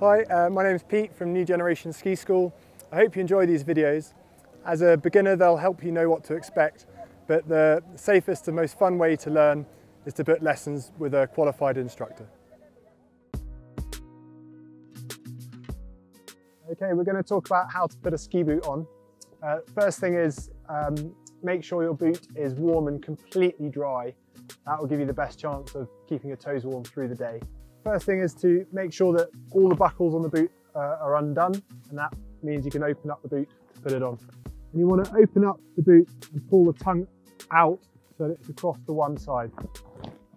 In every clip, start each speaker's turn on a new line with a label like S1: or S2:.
S1: Hi, uh, my name is Pete from New Generation Ski School. I hope you enjoy these videos. As a beginner, they'll help you know what to expect, but the safest and most fun way to learn is to book lessons with a qualified instructor. Okay, we're going to talk about how to put a ski boot on. Uh, first thing is um, make sure your boot is warm and completely dry. That will give you the best chance of keeping your toes warm through the day. First thing is to make sure that all the buckles on the boot uh, are undone and that means you can open up the boot to put it on. And you want to open up the boot and pull the tongue out so that it's across the one side.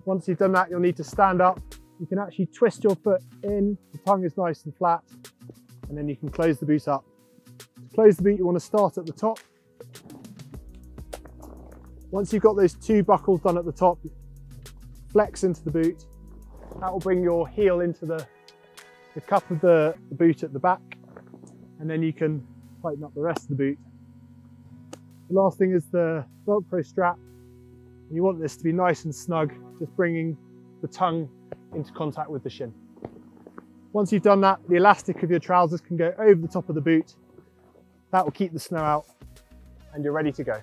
S1: Once you've done that, you'll need to stand up. You can actually twist your foot in, the tongue is nice and flat, and then you can close the boot up. To close the boot, you want to start at the top. Once you've got those two buckles done at the top, flex into the boot. That will bring your heel into the, the cup of the, the boot at the back, and then you can tighten up the rest of the boot. The last thing is the Velcro strap. You want this to be nice and snug, just bringing the tongue into contact with the shin. Once you've done that, the elastic of your trousers can go over the top of the boot. That will keep the snow out and you're ready to go.